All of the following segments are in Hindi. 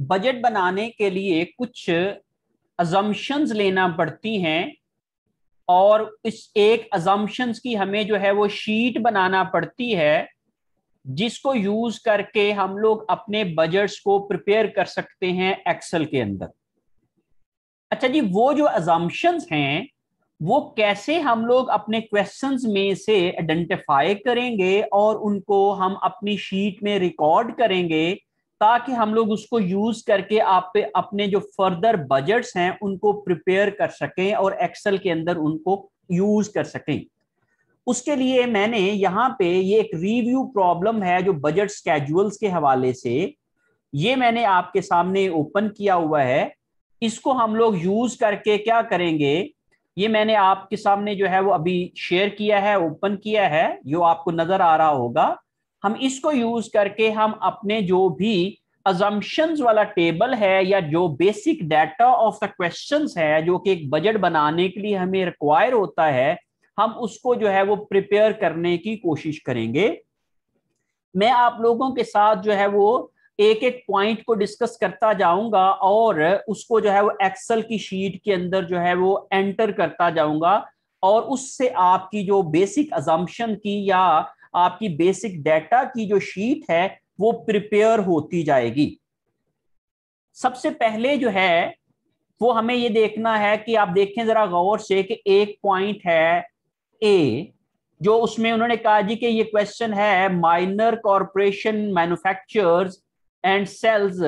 बजट बनाने के लिए कुछ अजम्पन्स लेना पड़ती हैं और इस एक अजम्पन्स की हमें जो है वो शीट बनाना पड़ती है, जिसको यूज़ करके हम लोग अपने बजट्स को प्रिपेयर कर सकते हैं एक्सेल के अंदर। अच्छा जी, वो जो अजम्पन्स हैं, वो कैसे हम लोग अपने क्वेश्चंस में से आइडेंटिफाई करेंगे और उनको हम अपनी शीट में रिकॉर्ड करेंगे ताकि हम लोग उसको यूज़ करके आप पे अपने जो फर्दर बजट्स हैं, उनको प्रिपेयर कर सकें और एक्सेल के अंदर उनको यूज़ कर सकें। उसके लिए मैंने यहाँ पे ये एक रिव्यू प्रॉब्लम है जो बजट स्केजुअल्स के हवाले से। ये मैंने आपके सामने ओपन किया हुआ है। इसको हम लोग यूज़ करके क्या करेंगे? ये मैंने आपके सामने जो है वो अभी शेयर किया है ओपन किया है। जो आपको नज़र आ रहा होगा। हम इसको यूज़ करके हम अपने जो भी अजम्पन्स वाला टेबल है या जो basic data of the questions है, जो कि एक बजट बनाने के लिए हमें रिक्वायर होता है, हम उसको जो है वो प्रिपेयर करने की कोशिश करेंगे। मैं आप लोगों के साथ जो है वो एक एक पॉइंट को डिस्कस करता जाऊँगा और उसको जो है वो एक्सेल की शीट के अंदर जो है वो एंटर करता जाऊँगा और उससे आपकी जो बेसिक अजम्पन की या आपकी बेसिक डेटा की जो शीट है, वो प्रिपेयर होती जाएगी। सबसे पहले जो है, वो हमें ये देखना है कि आप देखें जरा गौर से कि एक पॉइंट है ए जो उसमें उन्होंने कहा जी कि ये क्वेश्चन है minor corporation manufacturers and sales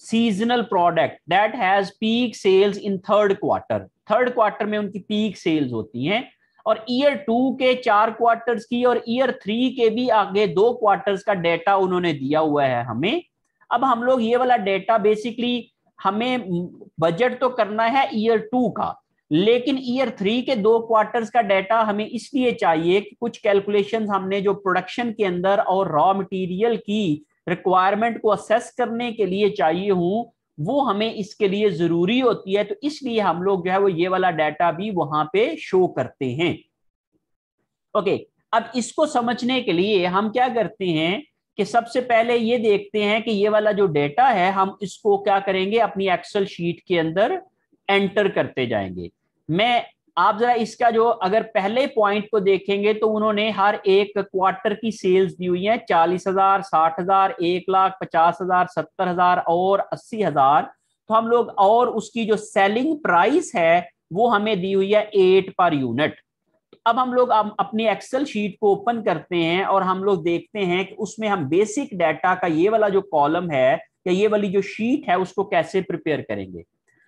seasonal product that has peak sales in third quarter third quarter में उनकी पीक सेल्स होती हैं। और ईयर टू के चार क्वार्टर्स की और ईयर थ्री के भी आगे दो क्वार्टर्स का डेटा उन्होंने दिया हुआ है हमें। अब हम लोग ये वाला डेटा बेसिकली हमें बजट तो करना है ईयर टू का, लेकिन ईयर थ्री के दो क्वार्टर्स का डेटा हमें इसलिए चाहिए कि कुछ कैलकुलेशंस हमने जो प्रोडक्शन के अंदर और रॉ मटेरियल की रिक्वायरमेंट को असेस करने के लिए चाहिए हूँ वो हमें इसके लिए ज़रूरी होती है तो इसलिए हम लोग जो है वो ये वाला डाटा भी वहाँ पे शो करते हैं। ओके अब इसको समझने के लिए हम क्या करते हैं कि सबसे पहले ये देखते हैं कि ये वाला जो डेटा है, हम इसको क्या करेंगे, अपनी एक्सेल शीट के अंदर एंटर करते जाएँगे। मैं आप जरा इसका जो अगर पहले पॉइंट को देखेंगे तो उन्होंने हर एक क्वार्टर की सेल्स दी हुई है। चालीस हज़ार, साठ हज़ार, एक लाख, पचास हज़ार, सत्तर हज़ार और अस्सी हज़ार। तो हम लोग और उसकी जो सेलिंग प्राइस है, वो हमें दी हुई है एट पर यूनिट अब हम लोग अपनी एक्सेल शीट को ओपन करते हैं और हम लोग देखते हैं कि उसमें हम बेसिक डाटा का ये वाला जो कॉलम है, या ये वाली जो शीट है, उसको कैसे प्रिपेयर करेंगे।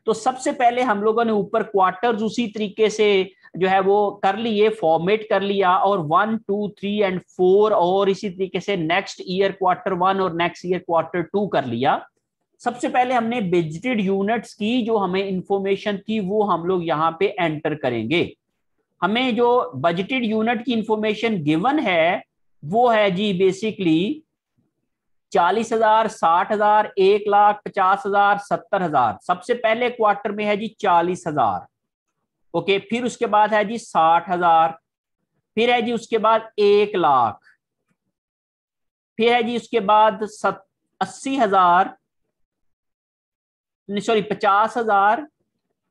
तो सबसे पहले हम लोगों ने ऊपर क्वार्टर्स उसी तरीके से जो है वो कर लिए फॉर्मेट कर लिया और one two three and four और इसी तरीके से नेक्स्ट ईयर क्वार्टर वन और नेक्स्ट ईयर क्वार्टर टू कर लिया। सबसे पहले हमने बजटेड यूनिट्स की जो हमें इंफॉर्मेशन थी, वो हम लोग यहाँ पे एंटर करेंगे। हमें जो बजटेड यूनिट की इंफॉर्मेशन गिवन है, वो है जी बेसिकली चालीस हज़ार, साठ हज़ार, एक लाख, पचास हज़ार, सत्तर हज़ार। सबसे पहले क्वार्टर में है जी चालीस हज़ार। ओके फिर उसके बाद है जी साठ हज़ार। फिर है जी उसके बाद एक लाख। फिर है जी उसके बाद सत, अस्सी हज़ार। सॉरी पचास हज़ार।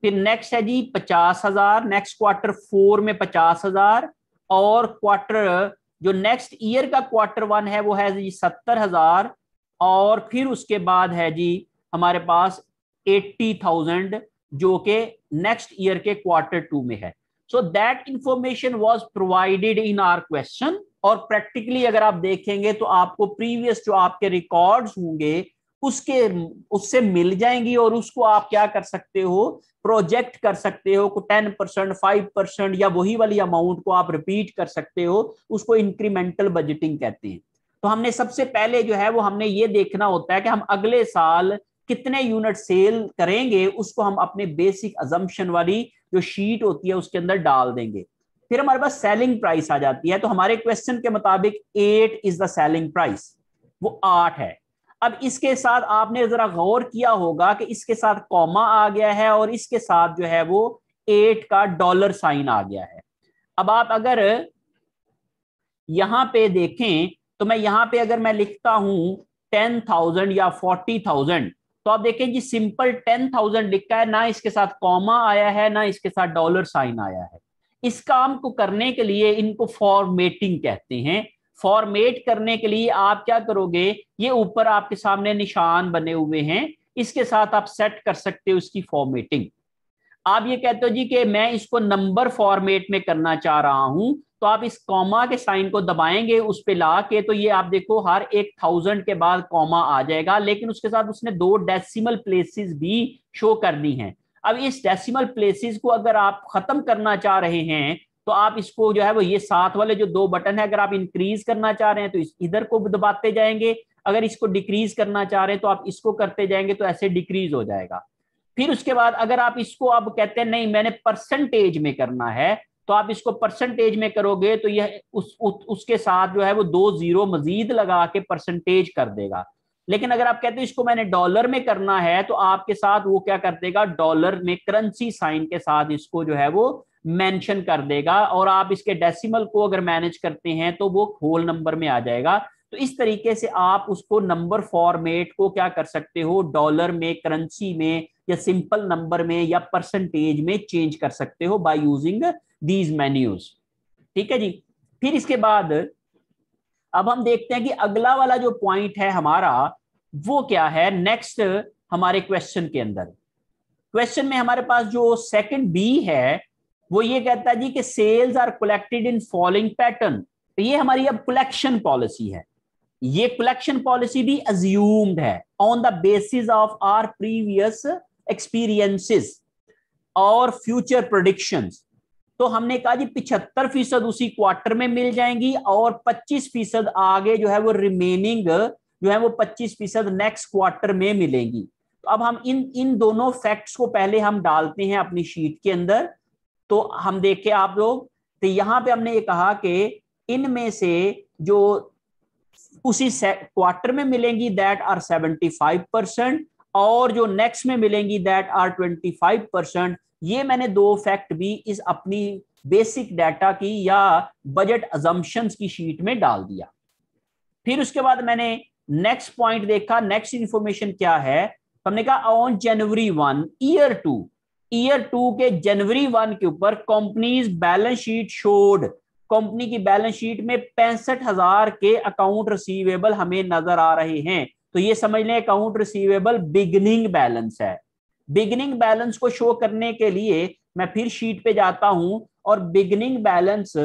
फिर नेक्स्ट है जी पचास हज़ार। नेक्स्ट क्वार्टर फोर में पचास हज़ार। और क्वार्टर जो नेक्स्ट ईयर का क्वार्टर वन है, वो है जी सत्तर हज़ार और फिर उसके बाद है जी हमारे पास एट्टी थाउज़ेंड जो कि नेक्स्ट ईयर के क्वार्टर टू में है। So that information was provided in our question और प्रैक्टिकली अगर आप देखेंगे तो आपको प्रीवियस जो आपके रिकॉर्ड्स होंगे उसके, उससे मिल जाएँगी और उसको आप क्या कर सकते हो प्रोजेक्ट कर सकते हो टेन परसेंट फाइव परसेंट या वही वाली अमाउंट को आप रिपीट कर सकते हो, उसको इंक्रीमेंटल बजटिंग कहते हैं। तो हमने सबसे पहले जो है वो हमने ये देखना होता है कि हम अगले साल कितने यूनिट सेल करेंगे, उसको हम अपने बेसिक अजम्पन वाली जो शीट होती है उसके अंदर डाल देंगे। फिर हमारे पास सेलिंग प्राइस आ जाती है तो हमारे क्वेश्चन के मुताबिक eight is the selling price वो आठ है। अब इसके साथ आपने जरा गौर किया होगा कि इसके साथ कॉमा आ गया है और इसके साथ जो है वो एट का डॉलर साइन आ गया है। अब आप अगर यहाँ पे देखें तो मैं यहाँ पे अगर मैं लिखता हूँ टेन थाउज़ेंड या फोर्टी थाउज़ेंड तो आप देखें जी सिंपल टेन थाउज़ेंड लिखा है, ना इसके साथ कॉमा आया है, ना इसके साथ डॉलर साइन आया है। इस काम को करने के लिए इनको फॉर्मेटिंग कहते हैं। फॉर्मेट करने के लिए आप क्या करोगे? ये ऊपर आपके सामने निशान बने हुए हैं। इसके साथ आप सेट कर सकते हो इसकी फॉर्मेटिंग आप ये कहते हो जी कि मैं इसको नंबर फॉर्मेट में करना चाह रहा हूँ तो आप इस कॉमा के साइन को दबाएँगे, उस पर ला के तो ये आप देखो हर एक थाउज़ेंड के बाद कॉमा आ जाएगा, लेकिन उसके साथ उसने दो डेसिमल प्लेसेस भी शो करनी है। अब इस डेसिमल प्लेसेस को अगर आप खत्म करना चाह रहे हैं तो आप इसको जो है वो ये साथ वाले जो दो बटन है अगर आप इंक्रीज करना चाह रहे हैं तो इधर को दबाते जाएँगे। अगर इसको डिक्रीज करना चाह रहे हैं तो आप इसको करते जाएँगे तो ऐसे डिक्रीज हो जाएगा। फिर उसके बाद अगर आप इसको अब कहते हैं नहीं मैंने परसेंटेज में करना है तो आप इसको परसेंटेज में करोगे तो यह उस, उस उसके साथ जो है वो दो ज़ीरो मजीद लगा के परसेंटेज कर देगा। लेकिन अगर आप कहते हैं इसको मैंने डॉलर में करना है तो आपके साथ वो क्या कर देगा? डॉलर में करेंसी साइन के साथ इसको जो है वो मेंशन कर देगा और आप इसके डेसिमल को अगर मैनेज करते हैं तो वो होल नंबर में आ जाएगा। तो इस तरीके से आप उसको नंबर फॉर्मेट को क्या कर सकते हो? डॉलर में करेंसी में या सिंपल नंबर में या परसेंटेज में चेंज कर सकते हो बाय यूजिंग दीज मेन्यूज ठीक है जी? फिर इसके बाद अब हम देखते हैं कि अगला वाला जो पॉइंट है हमारा, वो क्या है? नेक्स्ट हमारे क्वेश्चन के अंदर। क्वेश्चन में हमारे पास जो सेकंड बी है वो ये कहता है जी कि sales are collected in following pattern तो ये हमारी अब कलेक्शन पॉलिसी है। ये कलेक्शन पॉलिसी भी अज्यूम्ड है on the basis of our previous experiences और फ्यूचर प्रोडिक्शंस तो हमने कहा जी पिछहत्तर फ़ीसद उसी क्वार्टर में मिल जाएँगी और 25 फ़ीसद आगे जो है वो रिमेनिंग जो है वो 25 फ़ीसद नेक्स्ट क्वार्टर में मिलेंगी। तो अब हम इन इन दोनों फैक्ट्स को पहले हम डालते हैं अपनी शीट के अंदर। तो हम देखे आप लोग तो यहाँ पे हमने ये कहा कि इनमें से जो उसी क्वार्टर में मिलेंगी दैट आर 75 परसेंट और जो नेक्स्ट में मिलेंगी दैट आर 25 परसेंट ये मैंने दो फैक्ट भी इस अपनी बेसिक डाटा की या बजट अजम्पशंस की शीट में डाल दिया। फिर उसके बाद मैंने नेक्स्ट पॉइंट देखा नेक्स्ट इंफॉर्मेशन क्या है? तो हमने कहा on January one year two year two के जनवरी वन के ऊपर companies balance sheet showed. Company की बैलेंस शीट में पैंसठ हज़ार के अकाउंट रिसीवेबल हमें नज़र आ रहे हैं। तो ये समझ लें, अकाउंट रिसीवेबल बिगनिंग बैलेंस है। बिगनिंग बैलेंस को शो करने के लिए मैं फिर शीट पे जाता हूँ और beginning balance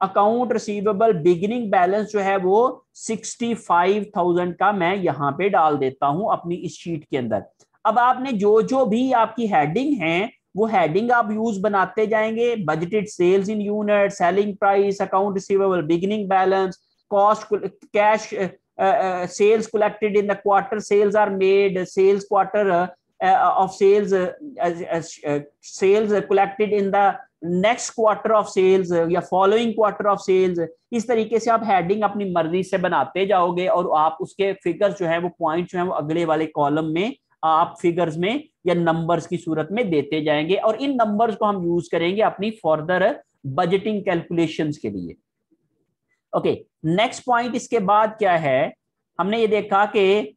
account receivable beginning balance जो है वो सिक्सटी फाइव थाउज़ेंड का मैं यहाँ पे डाल देता हूँ अपनी इस शीट के अंदर। अब आपने जो जो भी आपकी हेडिंग है वो हेडिंग आप यूज़ बनाते जाएँगे। Budgeted sales in unit selling price account receivable beginning balance cost cash sales collected in the quarter sales are made sales quarter uh, uh, sales collected in the next quarter of sales या फॉलोइंग क्वार्टर ऑफ़ सेल्स इस तरीके से आप हेडिंग अपनी मर्ज़ी से बनाते जाओगे और आप उसके फिगर्स जो है वो पॉइंट जो है वो अगले वाले कॉलम में आप फिगर्स में या नंबर्स की सूरत में देते जाएँगे और इन नंबर्स को हम यूज़ करेंगे अपनी फर्दर बजटिंग कैलकुलेशंस के लिए। ओके नेक्स्ट पॉइंट इसके बाद क्या है? हमने ये देखा कि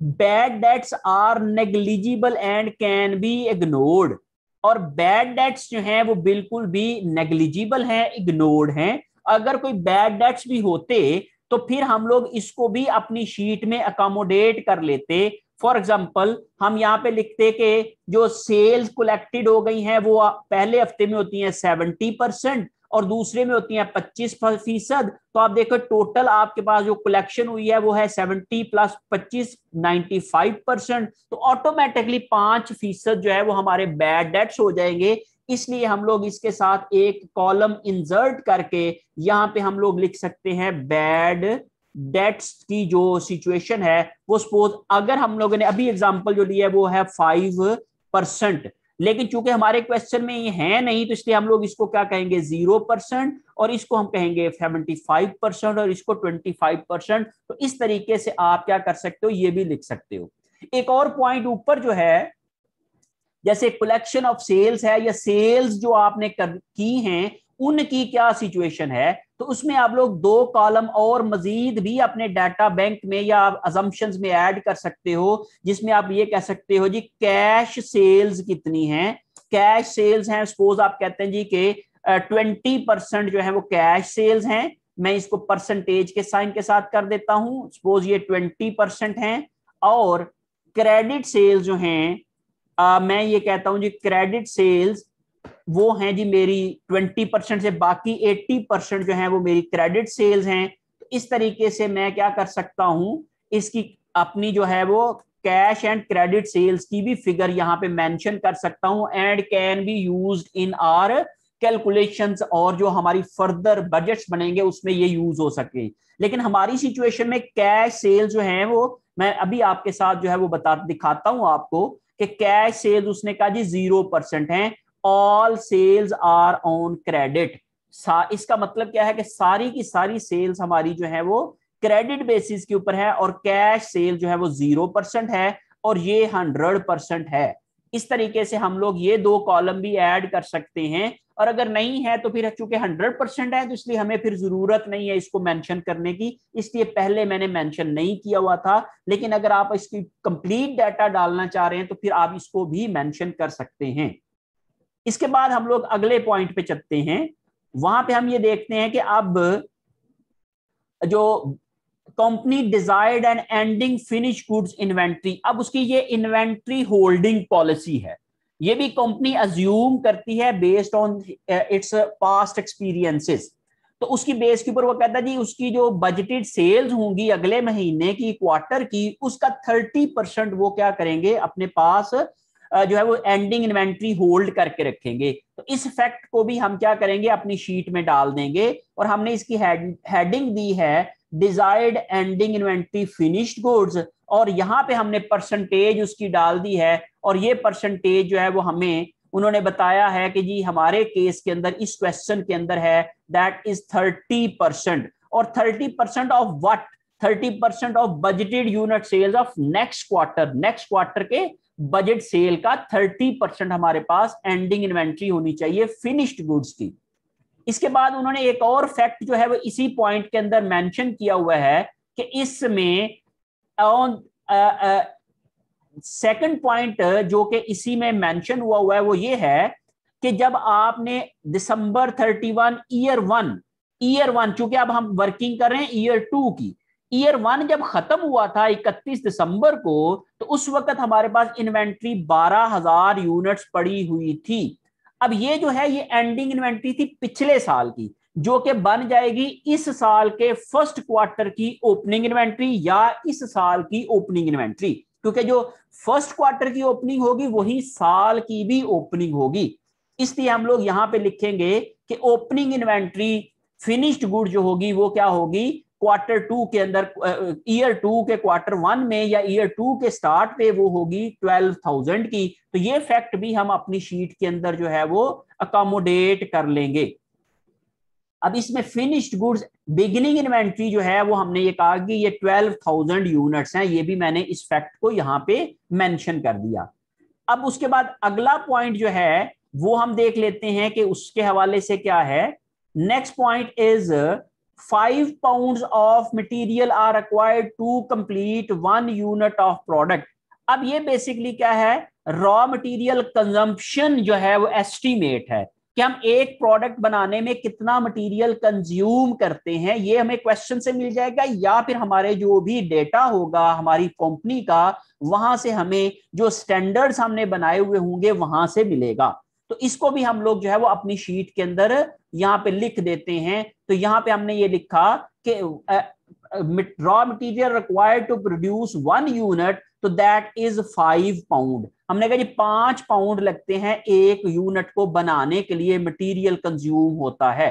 bad debts are negligible and can be ignored और बैड डेट्स जो हैं, वो बिल्कुल भी नेग्लिजिबल हैं इग्नोर्ड हैं। अगर कोई बैड डेट्स भी होते तो फिर हम लोग इसको भी अपनी शीट में अकोमोडेट कर लेते। फॉर एग्ज़ाम्पल हम यहाँ पे लिखते कि जो सेल्स कलेक्टेड हो गई हैं, वो पहले हफ़्ते में होती हैं सेवेंटी परसेंट और दूसरे में होती है पच्चीस फ़ीसद तो आप देखो टोटल आपके पास जो कलेक्शन हुई है, वो है सेवेंटी प्लस पच्चीस नाइन्टी फाइव परसेंट तो ऑटोमेटिकली पाँच फ़ीसद जो है, वो हमारे बैड डेट्स हो जाएँगे। इसलिए हम लोग इसके साथ एक कॉलम इंसर्ट करके यहाँ पे हम लोग लिख सकते हैं बैड डेट्स की जो सिचुएशन है, वो सपोज़ अगर हम लोगों ने अभी एग्जांपल जो लिया है, वो है फाइव परसेंट लेकिन चूँकि हमारे क्वेश्चन में ये है नहीं तो इसलिए हम लोग इसको क्या कहेंगे? ज़ीरो परसेंट और इसको हम कहेंगे सेवेंटी फाइव परसेंट और इसको ट्वेंटी फाइव परसेंट तो इस तरीके से आप क्या कर सकते हो? ये भी लिख सकते हो। एक और पॉइंट ऊपर जो है जैसे कलेक्शन ऑफ़ सेल्स है या सेल्स जो आपने कर, की हैं, उनकी क्या सिचुएशन है? तो उसमें आप लोग दो कॉलम और मजीद भी अपने डाटा बैंक में या अजम्पन्स में ऐड कर सकते हो, जिसमें आप ये कह सकते हो जी कैश सेल्स कितनी है? कैश सेल्स हैं सपोज़ आप कहते हैं जी के ट्वेंटी परसेंट जो है वो कैश सेल्स हैं। मैं इसको परसेंटेज के साइन के साथ कर देता हूँ। सपोज़ ये ट्वेंटी परसेंट है और क्रेडिट सेल्स जो हैं मैं ये कहता हूँ जी क्रेडिट सेल्स वो हैं जी मेरी ट्वेंटी परसेंट से बाकी एट्टी परसेंट जो है वो मेरी क्रेडिट सेल्स हैं। तो इस तरीके से मैं क्या कर सकता हूँ, इसकी अपनी जो है वो कैश एंड क्रेडिट सेल्स की भी फिगर यहाँ पे मेंशन कर सकता हूँ and can be used in our calculations और जो हमारी फर्दर बजट्स बनेंगे उसमें ये यूज़ हो सके। लेकिन हमारी सिचुएशन में कैश सेल जो है वो, मैं अभी आपके साथ जो है वो बता, दिखाता हूँ आपको। कि कैश सेल्स उसने कहा जी ज़ीरो परसेंट है all sales are on credit इसका मतलब क्या है कि सारी की सारी सेल्स हमारी जो है वो क्रेडिट बेसिस के ऊपर है और कैश सेल जो है वो ज़ीरो परसेंट है और ये हंड्रेड परसेंट है। इस तरीके से हम लोग ये दो कॉलम भी ऐड कर सकते हैं। और अगर नहीं है तो फिर चूँकि हंड्रेड परसेंट है तो इसलिए हमें फिर ज़रूरत नहीं है इसको मेंशन करने की। इसलिए पहले मैंने मेंशन नहीं किया हुआ था, लेकिन अगर आप इसकी कंप्लीट डाटा डालना चाह रहे हैं तो फिर आप इसको भी मेंशन कर सकते हैं। इसके बाद हम लोग अगले पॉइंट पे चलते हैं। वहाँ पे हम ये देखते हैं कि अब जो company desired and ending finish goods inventory अब उसकी ये इन्वेंट्री होल्डिंग पॉलिसी है। ये भी कंपनी अज्यूम करती है based on its past experiences तो उसकी बेस के ऊपर वो कहता है जी उसकी जो बजटेड सेल्स होंगी अगले महीने की क्वार्टर की उसका थर्टी परसेंट वो क्या करेंगे? अपने पास uh, जो है वो एंडिंग इन्वेंट्री होल्ड करके रखेंगे। तो इस फैक्ट को भी हम क्या करेंगे? अपनी शीट में डाल देंगे और हमने इसकी हेड, हेडिंग दी है desired ending inventory finished goods और यहाँ पे हमने परसेंटेज उसकी डाल दी है और ये परसेंटेज जो है वो हमें, उन्होंने बताया है कि जी हमारे केस के अंदर, इस क्वेश्चन के अंदर है दैट इज़ थर्टी परसेंट और thirty percent of what thirty percent of budgeted unit sales of next quarter next quarter के बजट सेल का थर्टी परसेंट हमारे पास एंडिंग इन्वेंट्री होनी चाहिए फिनिश्ड गुड्स की। इसके बाद उन्होंने एक और फैक्ट जो है वो इसी पॉइंट के अंदर मेंशन किया हुआ है कि इसमें सेकंड पॉइंट जो कि इसी में मेंशन हुआ हुआ है, वो ये है कि जब आपने December 31 year one year one चूँकि अब हम वर्किंग कर रहे हैं ईयर टू की ईयर वन जब खत्म हुआ था 31 दिसंबर को तो उस वक्त हमारे पास इन्वेंट्री 12000 यूनिट्स पड़ी हुई थी। अब ये जो है, ये एंडिंग इन्वेंट्री थी पिछले साल की, जो कि बन जाएगी इस साल के फ़र्स्ट क्वार्टर की ओपनिंग इन्वेंट्री या इस साल की ओपनिंग इन्वेंट्री क्योंकि जो फ़र्स्ट क्वार्टर की ओपनिंग होगी, वही साल की भी ओपनिंग होगी। इसलिए हम लोग यहाँ पे लिखेंगे कि ओपनिंग इन्वेंट्री, फिनिश्ड गुड जो होगी, वो क्या होगी? क्वार्टर टू के अंदर ईयर टू के क्वार्टर वन में या ईयर टू के स्टार्ट पे वो होगी ट्वेल्व थाउज़ेंड की। तो ये फैक्ट भी हम अपनी शीट के अंदर जो है वो अकोमोडेट कर लेंगे। अब इसमें फिनिश्ड गुड्स बिगिनिंग इन्वेंट्री जो है, वो हमने ये कहा कि ये ट्वेल्व थाउज़ेंड यूनिट्स हैं, ये भी मैंने इस फैक्ट को यहाँ पे मेंशन कर दिया। अब उसके बाद अगला पॉइंट जो है, वो हम देख लेते हैं कि उसके हवाले से क्या है। Next point is five pound of material are required to complete one unit of product अब ये बेसिकली क्या है? रॉ मटेरियल कंजम्पशन जो है, वो एस्टिमेट है। कि हम एक प्रोडक्ट बनाने में कितना मटेरियल कंज्यूम करते हैं, ये हमें क्वेश्चन से मिल जाएगा या फिर हमारे जो भी डेटा होगा, हमारी कंपनी का, वहाँ से हमें जो स्टैंडर्ड्स हमने बनाए हुए होंगे, वहाँ से मिलेगा। तो इसको भी हम लोग जो है वो अपनी शीट के अंदर यहाँ पे लिख देते हैं। तो यहाँ पे हमने ये लिखा कि raw material required to produce one unit तो दैट इज़ फाइव पाउंड हमने कहा जी, पाँच पाउंड लगते हैं एक यूनिट को बनाने के लिए मटेरियल कंज्यूम होता है।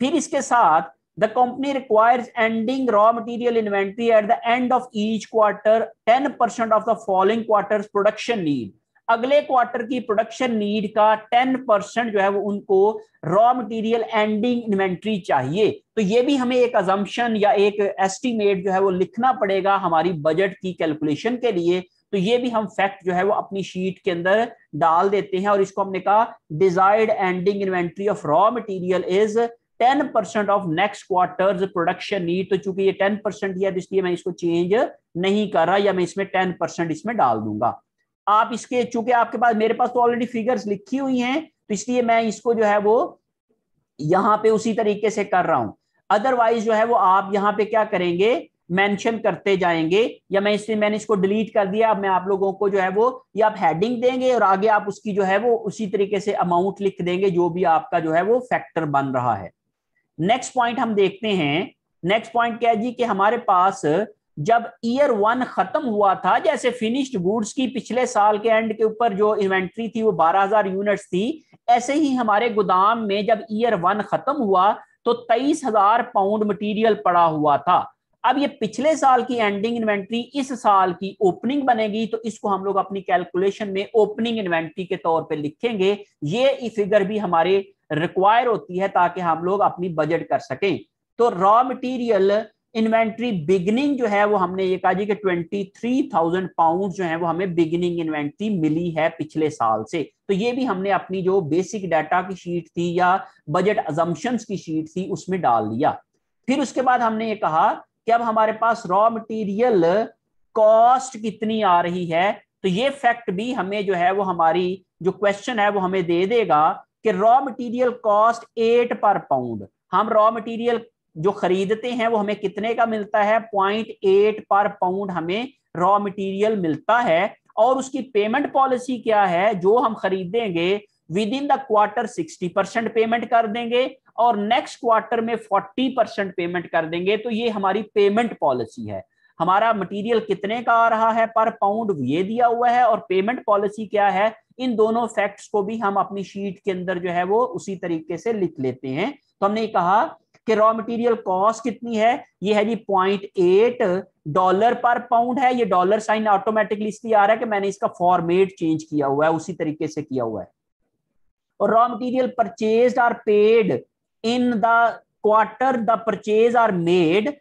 फिर इसके साथ the company requires ending raw material inventory at the end of each quarter ten percent of the following quarter production need अगले क्वार्टर की प्रोडक्शन नीड का 10 परसेंट जो है वो उनको रॉ मटेरियल एंडिंग इन्वेंट्री चाहिए। तो ये भी हमें एक अजम्पन या एक एस्टिमेट जो है वो लिखना पड़ेगा हमारी बजट की कैलकुलेशन के लिए। तो ये भी हम फैक्ट जो है वो अपनी शीट के अंदर डाल देते हैं और इसको हमने कहा desired ending inventory of raw material is ten percent of next quarter production need तो चूँकि ये टेन परसेंट है तो इसलिए मैं इसको चेंज नहीं कर रहा, या मैं इसमें टेन परसेंट इसमें डाल दूँगा। आप इसके, चूँकि आपके पास, मेरे पास तो ऑलरेडी फिगर्स लिखी हुई हैं तो इसलिए मैं इसको जो है वो यहाँ पे उसी तरीके से कर रहा हूँ। अदरवाइज़ जो है वो आप यहाँ पे क्या करेंगे मेंशन करते जाएँगे, या मैं इससे मैंने इसको डिलीट कर दिया, अब मैं आप लोगों को जो है वो, या आप हेडिंग देंगे, और आगे आप उसकी जो है वो, उसी तरीके से अमाउंट लिख देंगे, जो भी आपका जो है वो फैक्टर बन रहा है। नेक्स्ट पॉइंट हम देखते हैं। नेक्स्ट पॉइंट क्या है जी? कि हमारे पास जब ईयर वन खत्म हुआ था, जैसे फिनिश्ड गुड्स की पिछले साल के एंड के ऊपर जो इन्वेंट्री थी, वो 12000 यूनिट्स थी, ऐसे ही हमारे गोदाम में जब ईयर वन खत्म हुआ तो तेईस हज़ार पाउंड मटीरियल पड़ा हुआ था। अब ये पिछले साल की एंडिंग इन्वेंट्री इस साल की ओपनिंग बनेगी तो इसको हम लोग अपनी कैलकुलेशन में ओपनिंग इन्वेंट्री के तौर पे लिखेंगे। ये फिगर भी हमारे रिक्वायर होती है ताकि हम लोग अपनी बजट कर सकें। तो रॉ मटेरियल इन्वेंट्री बिगनिंग जो है, वो हमने ये कहा जी कि ट्वेंटी थ्री थाउज़ेंड पाउंड जो है, वो हमें बिगनिंग इन्वेंट्री मिली है पिछले साल से। तो ये भी हमने अपनी जो बेसिक डाटा की शीट थी या बजट अजम्पन्स की शीट थी, उसमें डाल दिया। फिर उसके बाद हमने ये कहा कि अब हमारे पास रॉ मटेरियल कॉस्ट कितनी आ रही है? तो ये फैक्ट भी हमें जो है, वो हमारी जो क्वेश्चन है, वो हमें दे देगा कि raw material cost at per pound हम रॉ मटेरियल जो खरीदते हैं, वो हमें कितने का मिलता है? पॉइंट एट पर पाउंड हमें रॉ मटेरियल मिलता है। और उसकी पेमेंट पॉलिसी क्या है? जो हम खरीदेंगे within the quarter sixty percent payment कर देंगे। और नेक्स्ट क्वार्टर में फोर्टी परसेंट पेमेंट कर देंगे तो ये हमारी पेमेंट पॉलिसी है। हमारा मटेरियल कितने का आ रहा है पर पाउंड ये दिया हुआ है और पेमेंट पॉलिसी क्या है? इन दोनों फैक्ट्स को भी हम अपनी शीट के अंदर जो है वो उसी तरीके से लिख लेते हैं। तो हमने कहा कि रॉ मटेरियल कॉस्ट कितनी है? ये है जी point eight dollar per pound है। ये डॉलर साइन ऑटोमेटिकली इसलिए आ रहा है कि मैंने इसका फॉर्मेट चेंज किया हुआ है, उसी तरीके से किया हुआ है। और raw material purchase are paid in the quarter the purchase are made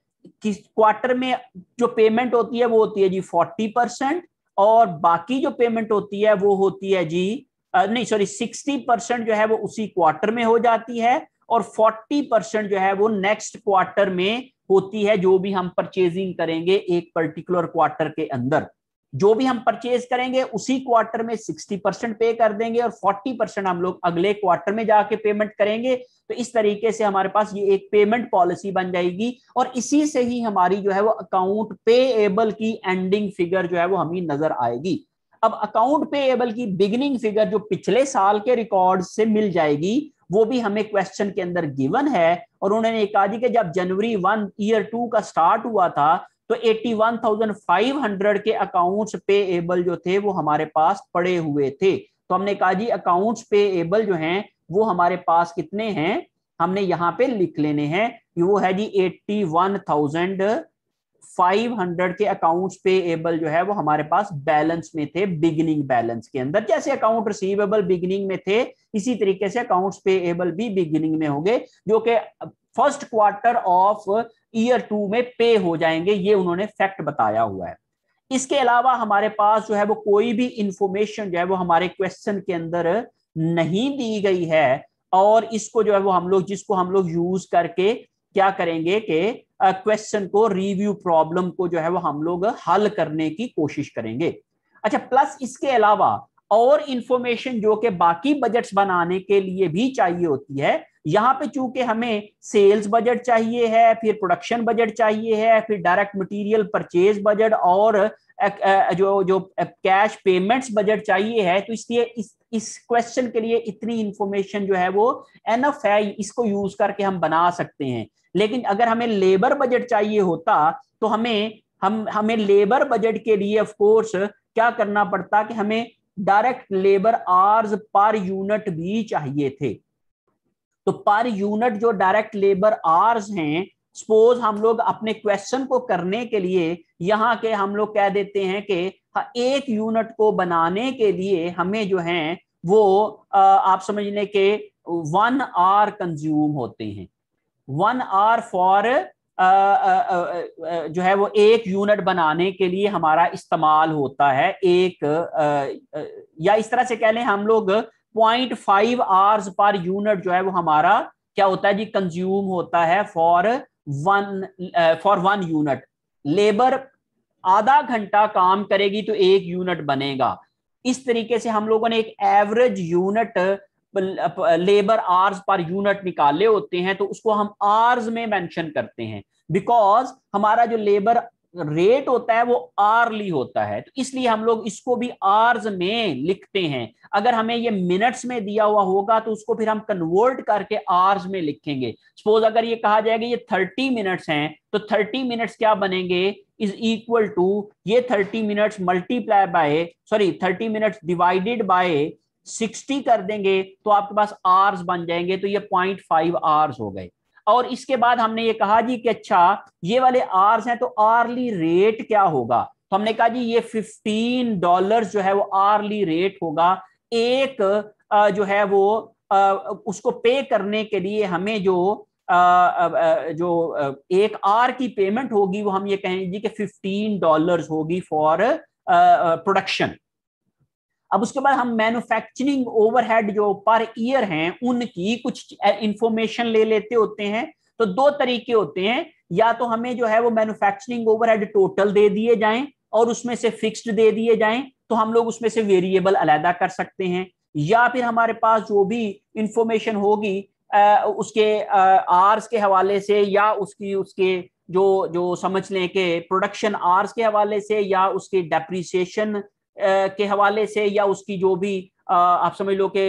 किस क्वार्टर में जो पेमेंट होती है वो होती है जी फोर्टी परसेंट और बाकी जो पेमेंट होती है वो होती है जी नहीं सॉरी सिक्सटी परसेंट जो है वो उसी क्वार्टर में हो जाती है और 40 परसेंट जो है वो नेक्स्ट क्वार्टर में होती है जो भी हम परचेजिंग करेंगे एक पर्टिकुलर क्वार्टर के अंदर। जो भी हम परचेज करेंगे, उसी क्वार्टर में 60 परसेंट पे कर देंगे और 40 परसेंट हम लोग अगले क्वार्टर में जाके पेमेंट करेंगे। तो इस तरीके से हमारे पास ये एक पेमेंट पॉलिसी बन जाएगी और इसी से ही हमारी जो है वो अकाउंट पे एबल की एंडिंग फिगर जो है वो हमें नज़र आएगी। अब अकाउंट पे एबल की बिगिनिंग फिगर जो पिछले साल के रिकॉर्ड से मिल जाएगी, वो भी हमें क्वेश्चन के अंदर गिवन है और उन्होंने कहा जी कि जब जनवरी वन ईयर टू का स्टार्ट हुआ था तो 81,500 के अकाउंट्स पे एबल जो थे वो हमारे पास पड़े हुए थे। तो हमने कहा जी अकाउंट्स पे एबल जो हैं वो हमारे पास कितने हैं? हमने यहाँ पे लिख लेने हैं वो है जी 81,000 500 के अकाउंट्स पे एबल जो है वो हमारे पास बैलेंस में थे बिगिनिंग बैलेंस के अंदर। जैसे अकाउंट रिसीवेबल बिगिनिंग में थे इसी तरीके से अकाउंट्स पे एबल भी बिगिनिंग में होंगे जो कि first quarter of year two में पे हो जाएँगे, ये उन्होंने फैक्ट बताया हुआ है। इसके अलावा हमारे पास जो है वो कोई भी इंफॉर्मेशन जो है वो हमारे क्वेश्चन के अंदर नहीं दी गई है और इसको जो है वो हम लोग, जिसको हम लोग यूज़ करके क्या करेंगे कि क्वेश्चन को रिव्यू प्रॉब्लम को जो है वो हम लोग हल करने की कोशिश करेंगे। अच्छा प्लस इसके अलावा और इंफॉर्मेशन जो कि बाकी बजट्स बनाने के लिए भी चाहिए होती है यहाँ पे चूँकि हमें सेल्स बजट चाहिए है, फिर प्रोडक्शन बजट चाहिए है, फिर डायरेक्ट मटेरियल परचेज बजट और जो जो कैश पेमेंट्स बजट चाहिए है तो इसलिए इस इस क्वेश्चन के लिए इतनी इंफॉर्मेशन जो है वो एनफ है, इसको यूज़ करके हम बना सकते हैं। लेकिन अगर हमें लेबर बजट चाहिए होता तो हमें, हम, हमें लेबर बजट के लिए ऑफ़ कोर्स क्या करना पड़ता कि हमें direct labour hours per unit भी चाहिए थे। तो पर यूनिट जो डायरेक्ट लेबर आर्स हैं सपोज़ हम लोग अपने क्वेश्चन को करने के लिए यहाँ के हम लोग कह देते हैं कि हाँ, एक यूनिट को बनाने के लिए हमें जो है वो आप समझने के वन आर कंज्यूम होते हैं। वन आर फॉर जो है वो एक यूनिट बनाने के लिए हमारा इस्तेमाल होता है एक आ, आ, या इस तरह से कह लें हम लोग point five hours per unit जो है वो हमारा क्या होता है जी? कंज्यूम होता है for one for one unit labour आधा घंटा काम करेगी तो एक यूनिट बनेगा। इस तरीके से हम लोगों ने एक average unit labour hours per unit निकाले होते हैं तो उसको हम आर्स में मेंशन करते हैं। बिकॉज़ हमारा जो लेबर रेट होता है वो आरली होता है। तो इसलिए हम लोग इसको भी आर्स में लिखते हैं। अगर हमें ये मिनट्स में दिया हुआ होगा तो उसको फिर हम कन्वर्ट करके आर्स में लिखेंगे। सपोज़ अगर ये कहा जाएगा, ये थर्टी मिनट्स हैं तो थर्टी मिनट्स क्या बनेंगे? इज़ इक्वल टू ये thirty minutes multiply by sorry thirty minutes divided by sixty कर देंगे तो आपके पास आर्स बन जाएँगे तो ये पॉइंट फाइव आर्स हो गए। और इसके बाद हमने ये कहा जी कि अच्छा ये वाले आर्स हैं तो आर्ली रेट क्या होगा? तो हमने कहा जी ये फिफ्टीन डॉलर जो है वो आर्ली रेट होगा। एक जो है वो उसको पे करने के लिए हमें जो जो एक आर की पेमेंट होगी, वो हम ये कहेंगे जी कि फिफ्टीन डॉलर्स होगी फॉर प्रोडक्शन अब उसके बाद हम मैन्युफैक्चरिंग ओवरहेड जो पर ईयर हैं, उनकी कुछ इंफॉर्मेशन ले लेते होते हैं। तो दो तरीके होते हैं। या तो हमें जो है वो मैन्युफैक्चरिंग ओवरहेड टोटल दे दिए जाएँ और उसमें से फिक्स्ड दे दिए जाएँ तो हम लोग उसमें से वेरिएबल अलहदा कर सकते हैं। या फिर हमारे पास जो भी इंफॉर्मेशन होगी उसके आर्स के हवाले से या उसकी, उसके जो जो समझ लें कि प्रोडक्शन आर्स के हवाले से या उसके डेप्रिसिएशन के हवाले से या उसकी जो भी आप समझ लो कि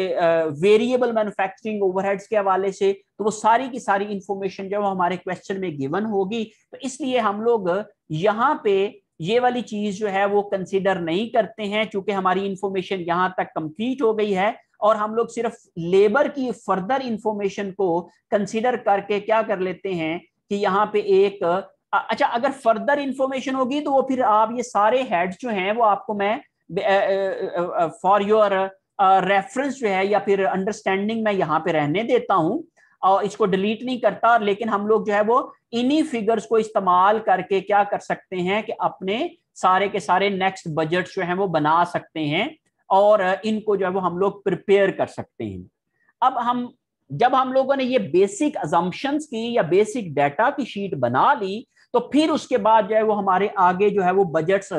वेरिएबल मैन्युफैक्चरिंग ओवरहेड्स के हवाले से तो वो सारी की सारी इंफॉर्मेशन जो हमारे क्वेश्चन में गिवन होगी। तो इसलिए हम लोग यहाँ पे ये वाली चीज़ जो है वो कंसिडर नहीं करते हैं क्योंकि हमारी इंफॉर्मेशन यहाँ तक कंप्लीट हो गई है और हम लोग सिर्फ़ लेबर की फर्दर इंफॉर्मेशन को कंसिडर करके क्या कर लेते हैं कि यहाँ पे एक अच्छा अगर फर्दर इंफॉर्मेशन होगी तो वो फिर आप ये सारे हेड्स जो हैं वो आपको मैं फॉर योर रेफरेंस जो है या फिर अंडरस्टैंडिंग मैं यहाँ पे रहने देता हूँ, और इसको डिलीट नहीं करता, लेकिन हम लोग जो है वो इन्हीं फिगर्स को इस्तेमाल करके क्या कर सकते हैं कि अपने सारे के सारे नेक्स्ट बजट जो है वो बना सकते हैं, और इनको जो है वो हम लोग प्रिपेयर कर सकते हैं। अब हम, जब हम लोगों ने ये बेसिक अजम्पन्स की या बेसिक डाटा की शीट बना ली तो फिर उसके बाद जो है वो हमारे आगे जो है वो बजट्स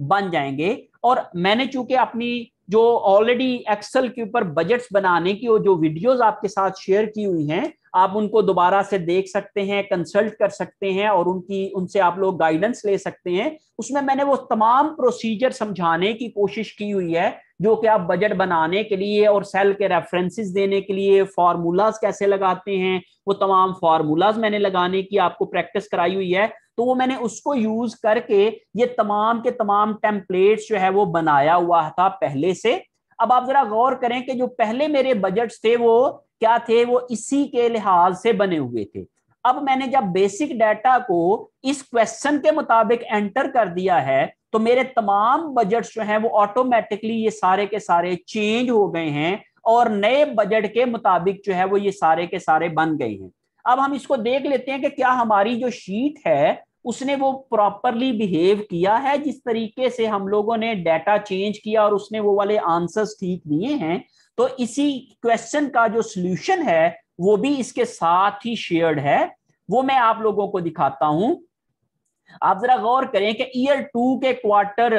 बन जाएँगे। और मैंने चूँकि अपनी जो ऑलरेडी एक्सेल के ऊपर बजट्स बनाने की जो वीडियोस आपके साथ शेयर की हुई हैं, आप उनको दोबारा से देख सकते हैं कंसल्ट कर सकते हैं और उनकी, उनसे आप लोग गाइडेंस ले सकते हैं। उसमें मैंने वो तमाम प्रोसीजर समझाने की कोशिश की हुई है। जो कि आप बजट बनाने के लिए और सेल के रेफरेंसेस देने के लिए फार्मूलाज कैसे लगाते हैं, वो तमाम फार्मूलाज मैंने लगाने की आपको प्रैक्टिस कराई हुई है तो वो मैंने उसको यूज़ करके ये तमाम के तमाम टेम्पलेट्स जो है वो बनाया हुआ था पहले से। अब आप जरा गौर करें कि जो पहले मेरे बजट थे वो क्या थे? वो इसी के लिहाज से बने हुए थे। अब मैंने जब बेसिक डाटा को इस क्वेश्चन के मुताबिक एंटर कर दिया है तो मेरे तमाम बजट जो हैं वो ऑटोमेटिकली ये सारे के सारे चेंज हो गए हैं और नए बजट के मुताबिक जो है वो ये सारे के सारे बन गए हैं। अब हम इसको देख लेते हैं कि क्या हमारी जो शीट है, उसने वो प्रॉपरली बिहेव किया है, जिस तरीके से हम लोगों ने डाटा चेंज किया और उसने वो वाले आंसर्स ठीक दिए हैं। तो इसी क्वेश्चन का जो सोल्यूशन है वो भी इसके साथ ही शेयर्ड है। वो मैं आप लोगों को दिखाता हूँ। आप जरा गौर करें कि ईयर टू के quarter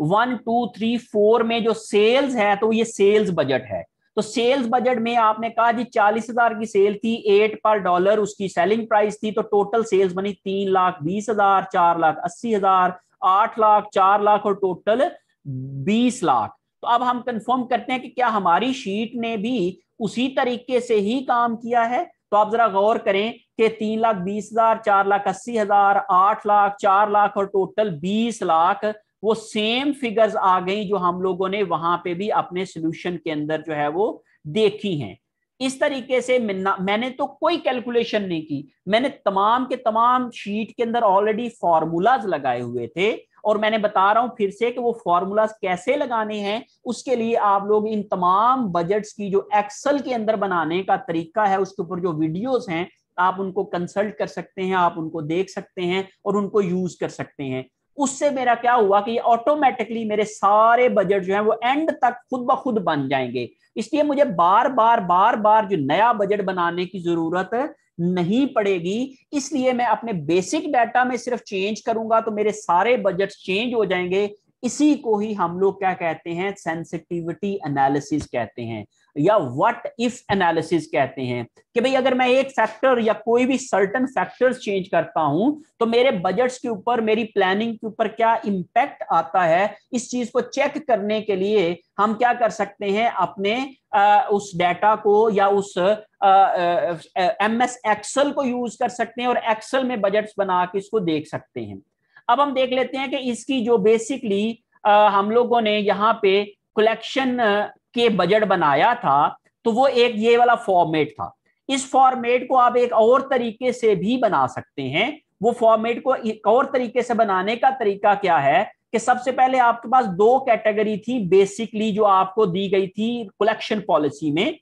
one two three four में जो सेल्स है तो ये सेल्स बजट है। तो सेल्स बजट में आपने कहा जी, चालीस हज़ार की सेल थी एट पर डॉलर उसकी सेलिंग प्राइस थी तो टोटल सेल्स बनी तीन लाख, बीस हज़ार, चार लाख, अस्सी हज़ार, आठ लाख, चार लाख और टोटल बीस लाख। तो अब हम कंफर्म करते हैं कि क्या हमारी शीट ने भी उसी तरीके से ही काम किया है। तो आप जरा गौर करें कि तीन लाख, बीस हज़ार, चार लाख, अस्सी हज़ार, आठ लाख, चार लाख और टोटल बीस लाख, वो सेम फिगर्स आ गई जो हम लोगों ने वहाँ पे भी अपने सोल्यूशन के अंदर जो है वो देखी हैं। इस तरीके से मैंने तो कोई कैलकुलेशन नहीं की। मैंने तमाम के तमाम शीट के अंदर ऑलरेडी फॉर्मूलाज लगाए हुए थे। और मैंने बता रहा हूँ फिर से कि वो फॉर्मूलाज कैसे लगाने हैं, उसके लिए आप लोग इन तमाम बजट्स की जो एक्सल के अंदर बनाने का तरीका है, उसके ऊपर जो वीडियोस हैं, आप उनको कंसल्ट कर सकते हैं, आप उनको देख सकते हैं और उनको यूज़ कर सकते हैं। उससे मेरा क्या हुआ कि ऑटोमेटिकली मेरे सारे बजट जो है, वो एंड तक खुद ब खुद बन जाएँगे। इसलिए मुझे बार बार बार बार जो नया बजट बनाने की ज़रूरत नहीं पड़ेगी। इसलिए मैं अपने बेसिक डाटा में सिर्फ़ चेंज करूँगा तो मेरे सारे बजट चेंज हो जाएँगे। इसी को ही हम लोग क्या कहते हैं? सेंसिटिविटी एनालिसिस कहते हैं। या व्हाट इफ़ एनालिसिस कहते हैं कि भाई अगर मैं एक फैक्टर या कोई भी सर्टन फैक्टर्स चेंज करता हूँ तो मेरे बजट्स के ऊपर मेरी प्लानिंग के ऊपर क्या इंपैक्ट आता है? इस चीज़ को चेक करने के लिए हम क्या कर सकते हैं? अपने आ, उस डेटा को या उस एम एस एक्सल को यूज़ कर सकते हैं और एक्सल में बजट्स बना के इसको देख सकते हैं। अब हम देख लेते हैं कि इसकी जो बेसिकली हम लोगों ने यहाँ पे कलेक्शन के बजट बनाया था तो वो एक ये वाला फॉर्मेट था। इस फॉर्मेट को आप एक और तरीके से भी बना सकते हैं। वो फॉर्मेट को एक और तरीके से बनाने का तरीका क्या है कि सबसे पहले आपके पास दो कैटेगरी थी बेसिकली जो आपको दी गई थी कलेक्शन पॉलिसी में,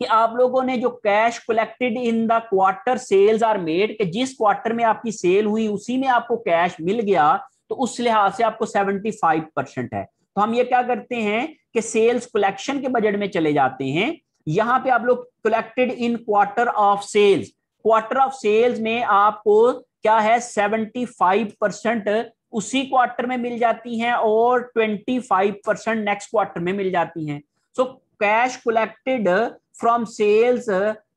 कि आप लोगों ने जो cash collected in the quarter sales are made कि जिस क्वार्टर में आपकी सेल हुई, उसी में आपको कैश मिल गया तो उस लिहाज से आपको 75 परसेंट है। तो हम ये क्या करते हैं कि सेल्स कलेक्शन के बजट में चले जाते हैं। यहाँ पे आप लोग collected in quarter of sales quarter of sales में आपको क्या है? 75 परसेंट उसी क्वार्टर में मिल जाती हैं और 25 परसेंट नेक्स्ट क्वार्टर में मिल जाती हैं। So cash collected from sales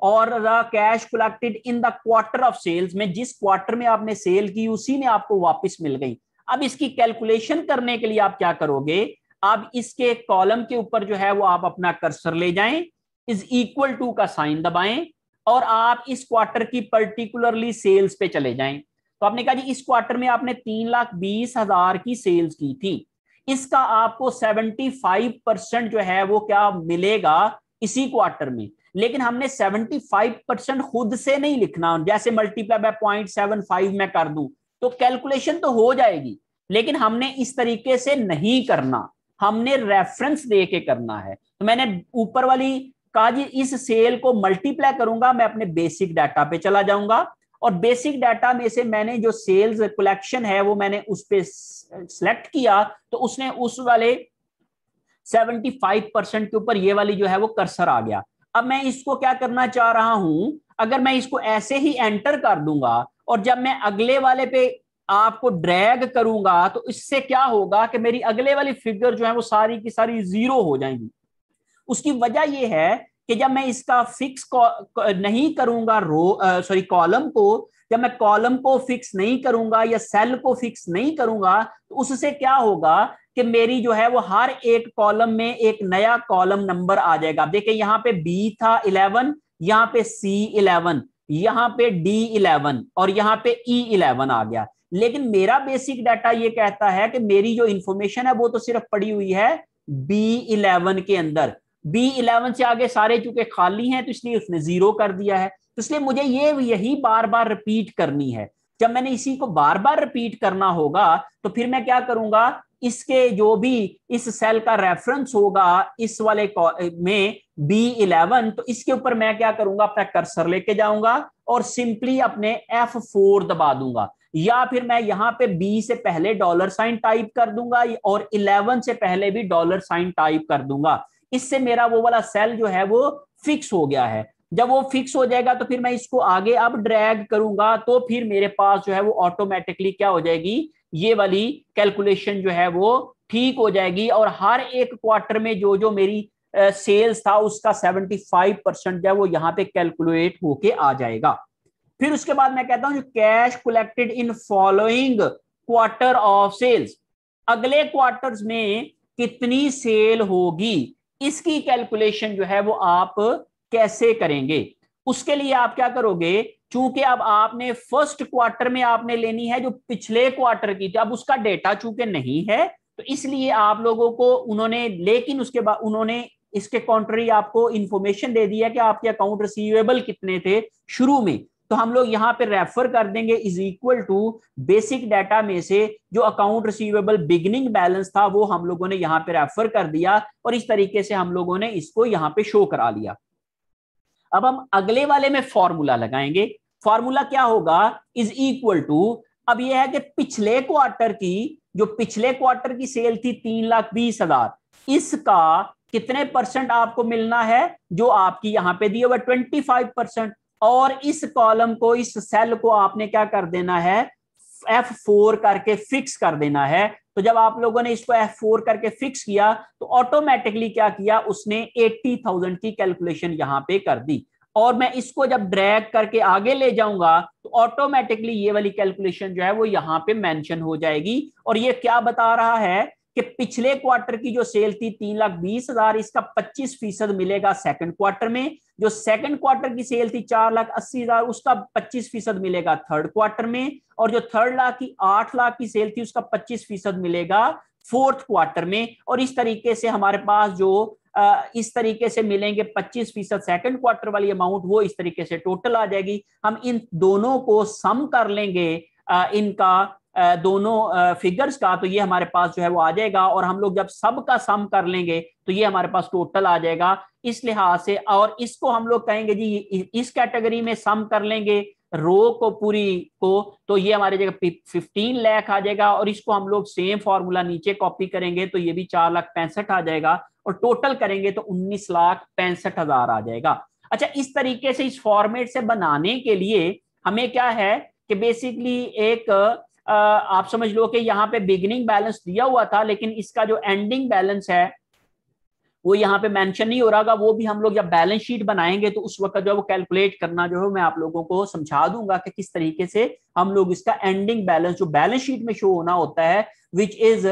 और the cash collected in the quarter of sales में जिस क्वार्टर में आपने सेल की, उसी में आपको वापस मिल गई। अब इसकी कैलकुलेशन करने के लिए आप क्या करोगे? आप इसके कॉलम के ऊपर जो है वो आप अपना कर्सर ले जाएँ इज़ इक्वल टू का साइन दबाएँ, और आप इस क्वार्टर की पर्टिकुलरली सेल्स पे चले जाएँ। तो आपने कहा जी, इस क्वार्टर में आपने तीन लाख बीस हज़ार की सेल्स की थी। इसका आपको सेवेंटी फाइव परसेंट जो है वो क्या मिलेगा इसी क्वार्टर में। लेकिन हमने सेवेंटी फाइव परसेंट खुद से नहीं लिखना। जैसे multiply by point seven five में कर दूँ तो कैलकुलेशन तो हो जाएगी, लेकिन हमने इस तरीके से नहीं करना। हमने रेफरेंस दे के करना है। तो मैंने ऊपर वाली कहा जी, इस सेल को मल्टीप्लाई करूँगा, मैं अपने बेसिक डाटा पे चला जाऊँगा। और बेसिक डाटा में से मैंने जो सेल्स कलेक्शन है, वो मैंने उस पर सिलेक्ट किया तो उसने उस वाले 75 परसेंट के ऊपर ये वाली जो है, वो कर्सर आ गया। अब मैं इसको क्या करना चाह रहा हूँ? अगर मैं इसको ऐसे ही एंटर कर दूँगा और जब मैं अगले वाले पे आपको ड्रैग करूँगा तो इससे क्या होगा कि मेरी अगले वाली फिगर जो है वो सारी की सारी ज़ीरो हो जाएँगी। उसकी वजह यह है कि जब मैं इसका फिक्स नहीं करूँगा रो सॉरी कॉलम को, जब मैं कॉलम को फिक्स नहीं करूँगा या सेल को फिक्स नहीं करूँगा तो उससे क्या होगा कि मेरी जो है वो हर एक कॉलम में एक नया कॉलम नंबर आ जाएगा। देखिए यहाँ पे बी था इलेवन यहाँ पे सी इलेवन यहाँ पे डी इलेवन और यहाँ पे ई e इलेवन आ गया। लेकिन मेरा बेसिक डाटा ये कहता है कि मेरी जो इंफॉर्मेशन है वो तो सिर्फ़ पड़ी हुई है बी इलेवन के अंदर। बी इलेवन से आगे सारे चूँकि खाली हैं तो इसलिए उसने ज़ीरो कर दिया है। तो इसलिए मुझे ये यही बार बार रिपीट करनी है। जब मैंने इसी को बार बार रिपीट करना होगा तो फिर मैं क्या करूँगा? इसके जो भी इस सेल का रेफरेंस होगा, इस वाले में बी इलेवन तो इसके ऊपर मैं क्या करूँगा, अपना कर्सर लेके जाऊँगा और सिंपली अपने एफ़ फोर दबा दूँगा। या फिर मैं यहाँ पे बी से पहले डॉलर साइन टाइप कर दूँगा और इलेवन से पहले भी डॉलर साइन टाइप कर दूँगा। इससे मेरा वो वाला सेल जो है वो फिक्स हो गया है। जब वो फिक्स हो जाएगा तो फिर मैं इसको आगे अब ड्रैग करूँगा तो फिर मेरे पास जो है वो ऑटोमेटिकली क्या हो जाएगी? ये वाली कैलकुलेशन जो है वो ठीक हो जाएगी और हर एक क्वार्टर में जो जो मेरी सेल्स था उसका 75 परसेंट जो है वो यहाँ पे कैलकुलेट होके आ जाएगा। फिर उसके बाद मैं कहता हूँ cash collected in following quarter of sales अगले क्वार्टर्स में कितनी सेल होगी, इसकी कैलकुलेशन जो है वो आप कैसे करेंगे? उसके लिए आप क्या करोगे? चूँकि अब आपने फ़र्स्ट क्वार्टर में आपने लेनी है जो पिछले क्वार्टर की थी, अब उसका डेटा चूँकि नहीं है तो इसलिए आप लोगों को उन्होंने, लेकिन उसके बाद उन्होंने इसके कॉन्ट्री आपको इंफॉर्मेशन दे दिया कि आपके अकाउंट रिसीवेबल कितने थे शुरू में। तो हम लोग यहाँ पे रेफर कर देंगे is equal to basic data में से जो अकाउंट रिसीवेबल बिगनिंग बैलेंस था, वो हम लोगों ने यहाँ पे रेफर कर दिया और इस तरीके से हम लोगों ने इसको यहाँ पे शो करा लिया। अब हम अगले वाले में फॉर्मूला लगाएँगे। फॉर्मूला क्या होगा? इज़ इक्वल टू अब यह है कि पिछले क्वार्टर की, जो पिछले क्वार्टर की सेल थी तीन लाख बीस हज़ार, इसका कितने परसेंट आपको मिलना है? जो आपकी यहाँ पे दिए हुए ट्वेंटी फाइव परसेंट और इस कॉलम को, इस सेल को आपने क्या कर देना है? एफ़ फोर करके फिक्स कर देना है। तो जब आप लोगों ने इसको एफ़ फोर करके फिक्स किया तो ऑटोमेटिकली क्या किया? उसने एट्टी थाउज़ेंड की कैलकुलेशन यहाँ पे कर दी। और मैं इसको जब ड्रैग करके आगे ले जाऊँगा तो ऑटोमेटिकली ये वाली कैलकुलेशन जो है वो यहाँ पे मेंशन हो जाएगी। और ये क्या बता रहा है? कि पिछले क्वार्टर की जो सेल थी तीन लाख बीस हज़ार, इसका पच्चीस फ़ीसद मिलेगा सेकंड क्वार्टर में। जो सेकंड क्वार्टर की सेल थी चार लाख अस्सी हज़ार, उसका पच्चीस फ़ीसद मिलेगा थर्ड क्वार्टर में। और जो थर्ड लाख की, आठ लाख की सेल थी, उसका पच्चीस फ़ीसद मिलेगा फोर्थ क्वार्टर में। और इस तरीके से हमारे पास जो इस तरीके से मिलेंगे 25 फ़ीसद सेकेंड क्वार्टर वाली अमाउंट वो इस तरीके से टोटल आ जाएगी। हम इन दोनों को सम कर लेंगे इनका दोनों फिगर्स का तो ये हमारे पास जो है वो आ जाएगा और हम लोग जब सब का सम कर लेंगे तो ये हमारे पास टोटल आ जाएगा। इस लिहाज से और इसको हम लोग कहेंगे जी इस कैटेगरी में सम कर लेंगे रो को, पूरी को तो ये हमारी जगह फिफ्टीन लैख आ जाएगा और इसको हम लोग सेम फॉर्मूला नीचे कॉपी करेंगे तो ये भी चार लाख पैंसठ आ जाएगा और टोटल करेंगे तो उन्नीस लाख पैंसठ हज़ार आ जाएगा। अच्छा इस तरीके से इस फॉर्मेट से बनाने के लिए हमें क्या है कि बेसिकली एक आप समझ लो कि यहाँ पे बिगिनिंग बैलेंस दिया हुआ था, लेकिन इसका जो एंडिंग बैलेंस है, वो यहाँ पे मेंशन नहीं हो रहा था वो भी हम लोग जब बैलेंस शीट बनाएँगे तो उस वक्त जो है वो कैलकुलेट करना जो है मैं आप लोगों को समझा दूँगा कि किस तरीके से हम लोग इसका एंडिंग बैलेंस जो बैलेंस शीट में शो होना होता है विच इज़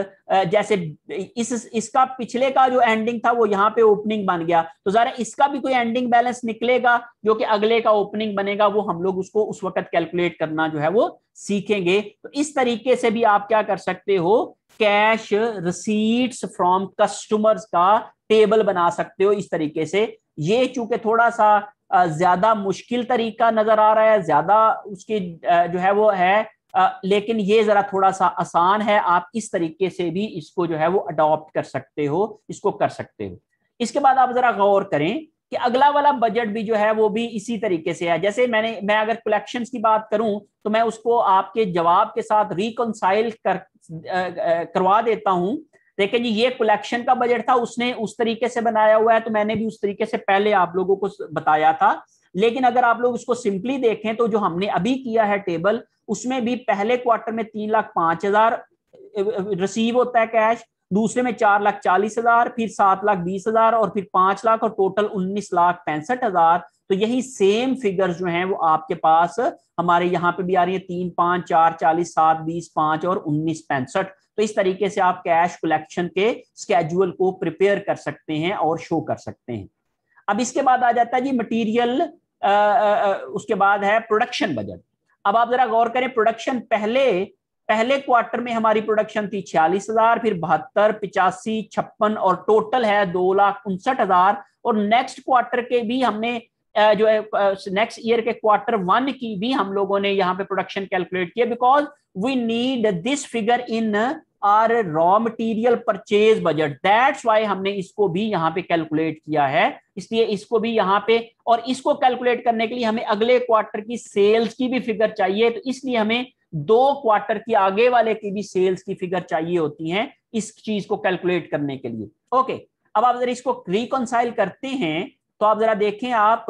जैसे, इस, इसका पिछले का जो एंडिंग था, वो यहाँ पे ओपनिंग बन गया। तो जरा इसका भी कोई एंडिंग बैलेंस निकलेगा, जो कि अगले का ओपनिंग बनेगा, वो हम लोग उसको उस वक्त कैलकुलेट करना जो है, वो सीखेंगे। तो इस तरीके से भी आप क्या कर सकते हो कैश रिसीट्स फ्रॉम कस्टमर्स का टेबल बना सकते हो इस तरीके से। ये चूँकि थोड़ा सा ज़्यादा मुश्किल तरीका नज़र आ रहा है, ज़्यादा उसकी जो है, वो है लेकिन ये जरा थोड़ा सा आसान है, आप इस तरीके से भी इसको जो है वो अडॉप्ट कर सकते हो, इसको कर सकते हो। इसके बाद आप जरा गौर करें कि अगला वाला बजट भी जो है वो भी इसी तरीके से है। जैसे मैंने, मैं अगर कलेक्शंस की बात करूँ तो मैं उसको आपके जवाब के साथ रिकनसाइल कर करवा देता हूँ। देखिए जी ये कलेक्शन का बजट था, उसने उस तरीके से बनाया हुआ है तो मैंने भी उस तरीके से पहले आप लोगों को बताया था। लेकिन अगर आप लोग इसको सिंपली देखें तो जो हमने अभी किया है टेबल, उसमें भी पहले क्वार्टर में तीन लाख पाँच हज़ार रिसीव होता है कैश दूसरे में चार लाख चालीस हज़ार, फिर सात लाख बीस हज़ार और फिर पाँच लाख और टोटल उन्नीस लाख पैंसठ हज़ार। तो यही सेम फिगर्स जो हैं वो आपके पास हमारे यहाँ पे भी आ रही है, तीन, पाँच, चार, चालीस, सात, बीस, पाँच और उन्नीस पैंसठ। तो इस तरीके से आप कैश कलेक्शन के स्केजुअल को प्रिपेयर कर सकते हैं और शो कर सकते हैं। अब इसके बाद आ जाता है जी मटीरियल उसके बाद है प्रोडक्शन बजट अब आप जरा गौर करें प्रोडक्शन पहले पहले क्वार्टर में हमारी प्रोडक्शन थी छियालीस हज़ार, फिर बहत्तर, पिचासी, छप्पन और टोटल है दो लाख उनसठ हज़ार और नेक्स्ट क्वार्टर के भी हमने जो है नेक्स्ट ईयर के क्वार्टर वन की भी हम लोगों ने यहाँ पे प्रोडक्शन कैलकुलेट किया because we need this figure in our raw material purchase budget that's why हमने इसको भी यहाँ पे कैलकुलेट किया है। इसलिए इसको भी यहाँ पे और इसको कैलकुलेट करने के लिए हमें अगले क्वार्टर की सेल्स की भी फिगर चाहिए। तो इसलिए हमें दो क्वार्टर की आगे वाले की भी सेल्स की फिगर चाहिए होती है इस चीज़ को कैलकुलेट करने के लिए। ओके अब आप जरा इसको रिकॉन्साइल करते हैं तो आप जरा देखें आप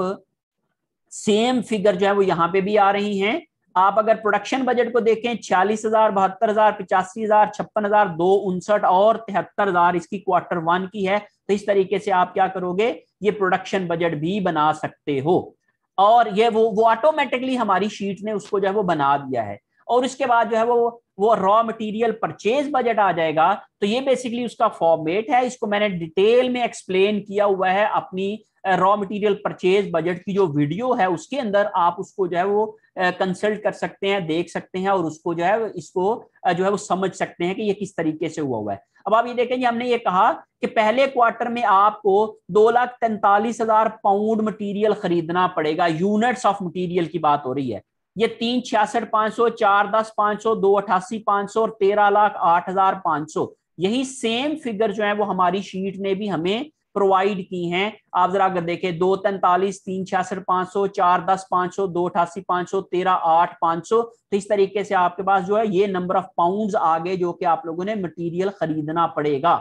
सेम फिगर जो है वो यहाँ पे भी आ रही हैं। आप अगर प्रोडक्शन बजट को देखें छियालीस हज़ार, बहत्तर हज़ार, पिचासी हज़ार, छप्पन हज़ार, दो उनसठ और तिहत्तर हज़ार इसकी क्वार्टर वन की है तो इस तरीके से आप क्या करोगे? ये प्रोडक्शन बजट भी बना सकते हो। और ये वो वो ऑटोमेटिकली हमारी शीट ने उसको जो है वो बना दिया है। और उसके बाद जो है वो वो रॉ मटेरियल परचेज बजट आ जाएगा तो ये बेसिकली उसका फॉर्मेट है। इसको मैंने डिटेल में एक्सप्लेन किया हुआ है अपनी रॉ मटेरियल परचेज बजट की जो वीडियो है, उसके अंदर आप उसको जो है वो कंसल्ट कर सकते हैं, देख सकते हैं और उसको जो है, इसको जो है वो समझ सकते हैं कि ये किस तरीके से हुआ हुआ है। अब आप ये देखेंगे हमने ये कहा कि पहले क्वार्टर में आपको दो लाख तैंतालीस हज़ार पाउंड मटीरियल खरीदना पड़ेगा। यूनिट्स ऑफ़ मटीरियल की बात हो रही है। ये तीन छियासठ पाँच सौ, चार दस पाँच सौ, दो अठासी पाँच सौ और तेरह लाख आठ हज़ार पाँच सौ। यही सेम फिगर जो है वो हमारी शीट ने भी हमें प्रोवाइड की हैं। आप जरा अगर देखें, दो तैंतालीस, तीन छियासठ, पाँच सौ, चार दस, पाँच सौ, दो अठासी, पाँच सौ, तेरह, आठ, पाँच सौ। तो इस तरीके से आपके पास जो है, ये नंबर ऑफ़ पाउंड्स आ गए जो कि आप लोगों ने मटेरियल खरीदना पड़ेगा।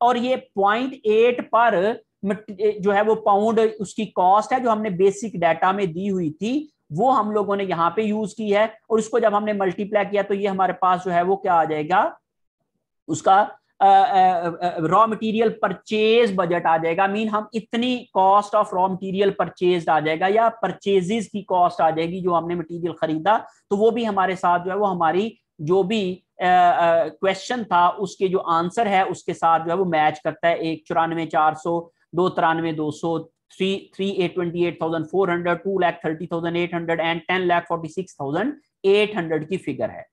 और ये पॉइंट एट पर जो है वो पाउंड उसकी कॉस्ट है, जो हमने बेसिक डाटा में दी हुई थी, वो हम लोगों ने यहाँ पे यूज़ की है। और उसको जब हमने मल्टीप्लाई किया तो ये हमारे पास जो है वो क्या आ जाएगा? उसका रॉ मटेरियल परचेज बजट आ जाएगा। मीन हम इतनी cost of raw material purchase आ जाएगा या परचेजेस की कॉस्ट आ जाएगी जो हमने मटेरियल खरीदा तो वो भी हमारे साथ जो है, वो हमारी जो भी क्वेश्चन था, उसके जो आंसर है, उसके साथ जो है, वो मैच करता है। एक चौरानवे चार सौ, दो तिरानवे दो सौ three three eight twenty eight thousand four hundred two lakh thirty thousand eight hundred and ten lakh forty six thousand eight hundred की फिगर है।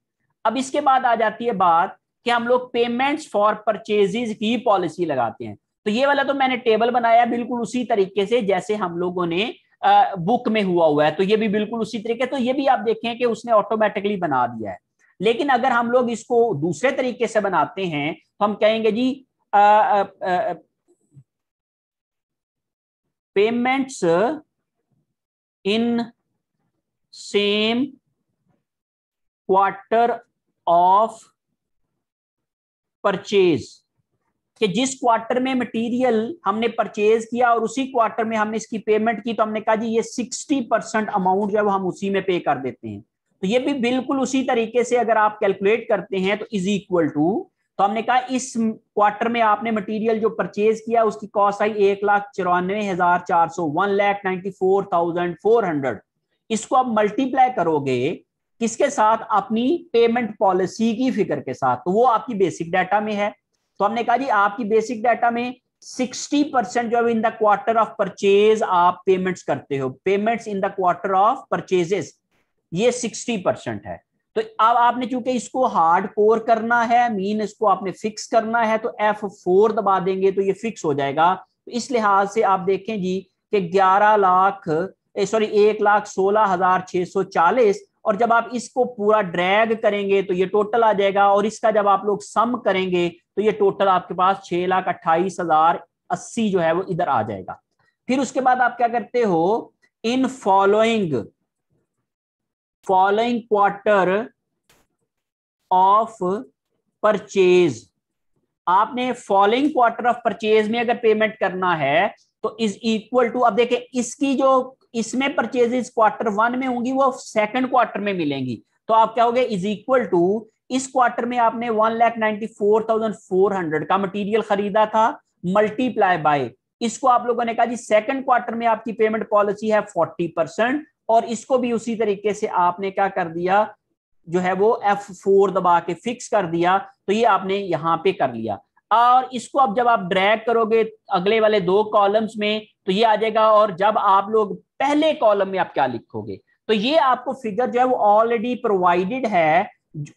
अब इसके बाद आ जाती है बात कि हम लोग पेमेंट्स फॉर परचेजेज की पॉलिसी लगाते हैं। तो ये वाला तो मैंने टेबल बनाया बिल्कुल उसी तरीके से जैसे हम लोगों ने आ, बुक में हुआ हुआ है। तो ये भी बिल्कुल उसी तरीके तो ये भी आप देखें कि उसने ऑटोमेटिकली बना दिया है। लेकिन अगर हम लोग इसको दूसरे तरीके से बनाते हैं तो हम कहेंगे जी payments in same quarter of purchase कि जिस क्वार्टर में मटेरियल हमने परचेज किया और उसी क्वार्टर में हमने इसकी पेमेंट की तो हमने कहा जी ये 60 परसेंट अमाउंट जो है वो हम उसी में पे कर देते हैं तो ये भी बिल्कुल उसी तरीके से अगर आप कैलकुलेट करते हैं तो इज़ इक्वल टू तो हमने कहा इस क्वार्टर में आपने मटेरियल जो परचेज किया उसकी कॉस्ट आई एक लाख चौरानवे हज़ार चार सौ one lakh ninety four thousand four hundred इसको आप मल्टीप्लाई करोगे किसके साथ? अपनी पेमेंट पॉलिसी की फिगर के साथ। तो वो आपकी बेसिक डाटा में है। तो हमने कहा जी, आपकी बेसिक डाटा में 60 परसेंट जो in the quarter of purchase आप पेमेंट्स करते हो। Payments in the quarter of purchases ये 60 परसेंट है। तो अब आपने चूँकि इसको हार्ड कोर करना है मीन इसको आपने फिक्स करना है तो एफ़ फोर दबा देंगे तो ये फिक्स हो जाएगा। तो इस लिहाज से आप देखें जी कि ग्यारह लाख सॉरी एक लाख सोलह हज़ार छह सौ चालीस और जब आप इसको पूरा ड्रैग करेंगे तो ये टोटल आ जाएगा और इसका जब आप लोग सम करेंगे तो ये टोटल आपके पास छह लाख अट्ठाईस हज़ार अस्सी जो है वो इधर आ जाएगा। फिर उसके बाद आप क्या करते हो? In following following quarter of purchase आपने फॉलोइंग क्वार्टर ऑफ़ परचेज में अगर पेमेंट करना है तो इज़ इक्वल टू अब देखें इसकी जो इसमें परचेजेस क्वार्टर वन में होंगी, वो सेकंड क्वार्टर में मिलेंगी। तो आप क्या हो गए? इज़ इक्वल टू इस क्वार्टर में आपने one lakh ninety four thousand four hundred का मटीरियल खरीदा था मल्टीप्लाई बाय इसको आप लोगों ने कहा जी सेकंड क्वार्टर में आपकी पेमेंट पॉलिसी है फोर्टी परसेंट और इसको भी उसी तरीके से आपने क्या कर दिया, जो है वो एफ़ फोर दबा के फिक्स कर दिया तो ये आपने यहाँ पे कर लिया। और इसको अब जब आप ड्रैग करोगे अगले वाले दो कॉलम्स में तो ये आ जाएगा, और जब आप लोग पहले कॉलम में आप क्या लिखोगे? तो ये आपको फिगर जो है वो ऑलरेडी प्रोवाइडेड है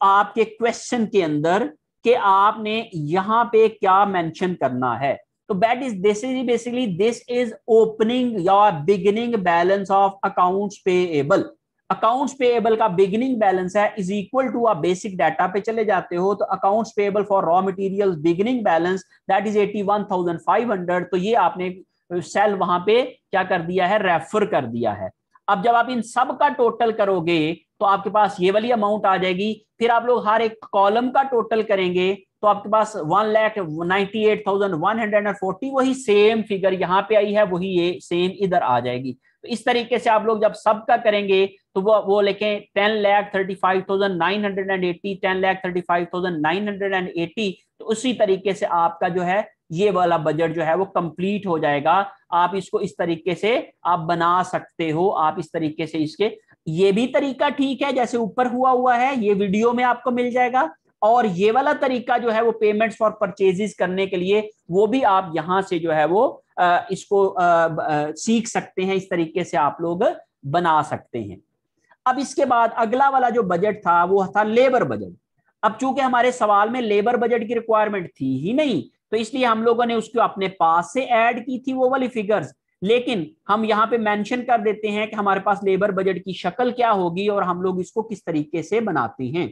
आपके क्वेश्चन के अंदर कि आपने यहाँ पे क्या मेंशन करना है। तो that is this is basically this is opening या beginning balance of accounts payable accounts payable का बिगिनिंग बैलेंस है इज़ इक्वल टू आप बेसिक डाटा पे चले जाते हो तो accounts payable for raw material beginning balance that is 81500 तो ये आपने सेल वहाँ पे क्या कर दिया है? रेफर कर दिया है। अब जब आप इन सब का टोटल करोगे तो आपके पास ये वाली अमाउंट आ जाएगी। फिर आप लोग हर एक कॉलम का टोटल करेंगे तो आपके पास one lakh ninety eight thousand one hundred and forty वही सेम फिगर यहाँ पे आई है, वही ये सेम इधर आ जाएगी। तो इस तरीके से आप लोग जब सब का करेंगे तो वो वो लिखें ten lakh thirty five thousand nine hundred and eighty ten lakh thirty five thousand nine hundred and eighty तो उसी तरीके से आपका जो है ये वाला बजट जो है वो कंप्लीट हो जाएगा। आप इसको इस तरीके से आप बना सकते हो, आप इस तरीके से इसके। ये भी तरीका ठीक है, जैसे ऊपर हुआ हुआ है, ये वीडियो में आपको मिल जाएगा। और ये वाला तरीका जो है वो पेमेंट्स फॉर परचेजेस करने के लिए, वो भी आप यहाँ से जो है वो इसको सीख सकते हैं, इस तरीके से आप लोग बना सकते हैं। अब इसके बाद अगला वाला जो बजट था, वो था लेबर बजट अब चूँकि हमारे सवाल में लेबर बजट की रिक्वायरमेंट थी ही नहीं तो इसलिए हम लोगों ने उसको अपने पास से ऐड की थी वो वाली फिगर्स लेकिन हम यहाँ पे मेंशन कर देते हैं कि हमारे पास लेबर बजट की शक्ल क्या होगी और हम लोग इसको किस तरीके से बनाते हैं।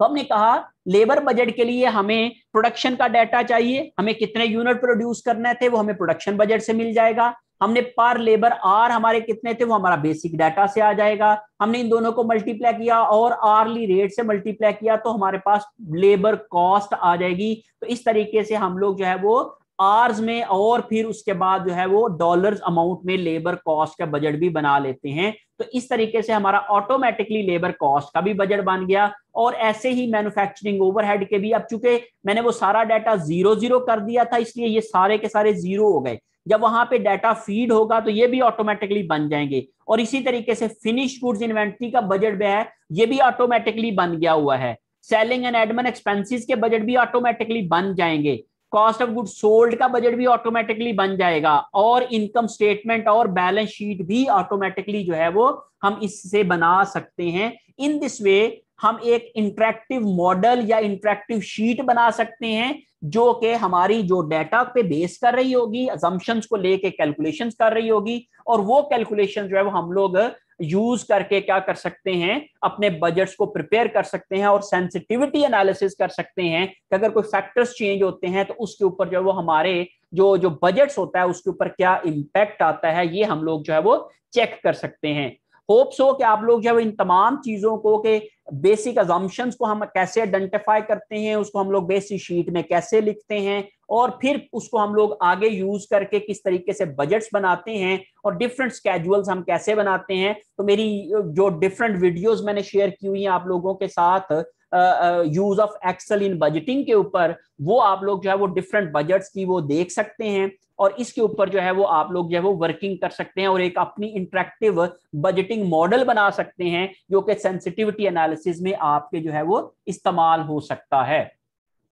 तो हमने कहा लेबर बजट के लिए हमें प्रोडक्शन का डाटा चाहिए, हमें कितने यूनिट प्रोड्यूस करने थे, वो हमें प्रोडक्शन बजट से मिल जाएगा। हमने पर लेबर आर हमारे कितने थे, वो हमारा बेसिक डाटा से आ जाएगा। हमने इन दोनों को मल्टीप्लाई किया और आरली रेट से मल्टीप्लाई किया तो हमारे पास लेबर कॉस्ट आ जाएगी। तो इस तरीके से हम लोग जो है वो आर्स में और फिर उसके बाद जो है वो डॉलर्स अमाउंट में लेबर कॉस्ट का बजट भी बना लेते हैं। तो इस तरीके से हमारा ऑटोमेटिकली लेबर कॉस्ट का भी बजट बन गया और ऐसे ही मैन्युफैक्चरिंग ओवरहेड के भी। अब चूँकि मैंने वो सारा डाटा ज़ीरो ज़ीरो कर दिया था, इसलिए ये सारे के सारे ज़ीरो हो गए। जब वहाँ पे डाटा फ़ीड होगा तो ये भी ऑटोमेटिकली बन जाएँगे। और इसी तरीके से फिनिश गुड्स इन्वेंट्री का बजट भी है, ये भी ऑटोमेटिकली बन गया हुआ है। सेलिंग एंड एडमन एक्सपेंसिस के बजट भी ऑटोमेटिकली बन जाएँगे। कॉस्ट ऑफ़ गुड सोल्ड का बजट भी ऑटोमेटिकली बन जाएगा। और इनकम स्टेटमेंट और बैलेंस शीट भी ऑटोमेटिकली जो है वो हम इससे बना सकते हैं। इन दिस वे हम एक इंटरेक्टिव मॉडल या इंटरेक्टिव शीट बना सकते हैं। जो कि हमारी जो डेटा पे बेस कर रही होगी अजम्पन्स को लेके कैलकुलेशन कर रही होगी, और वो कैलकुलेशन जो है वो हम लोग यूज़ करके क्या कर सकते हैं, अपने बजट्स को प्रिपेयर कर सकते हैं और सेंसिटिविटी एनालिसिस कर सकते हैं कि अगर कोई फैक्टर्स चेंज होते हैं तो उसके ऊपर जो है वो हमारे जो जो बजट्स होता है उसके ऊपर क्या इम्पैक्ट आता है, ये हम लोग जो है वो चेक कर सकते हैं। होप्स हो कि आप लोग जो है इन तमाम चीज़ों को के बेसिक अजम्पन्स को हम कैसे आइडेंटिफाई करते हैं, उसको हम लोग बेसिक शीट में कैसे लिखते हैं और फिर उसको हम लोग आगे यूज़ करके किस तरीके से बजट्स बनाते हैं और डिफरेंट स्केजुअल्स हम कैसे बनाते हैं। तो मेरी, जो डिफरेंट वीडियोस मैंने शेयर की हुई हैं आप लोगों के साथ use of Excel in budgeting के ऊपर, वो आप लोग जो है वो डिफरेंट बजट्स की वो देख सकते हैं और इसके ऊपर जो है वो आप लोग जो है वो वर्किंग कर सकते हैं और एक अपनी इंटरेक्टिव बजटिंग मॉडल बना सकते हैं, जो कि सेंसिटिविटी एनालिसिस में आपके जो है वो इस्तेमाल हो सकता है।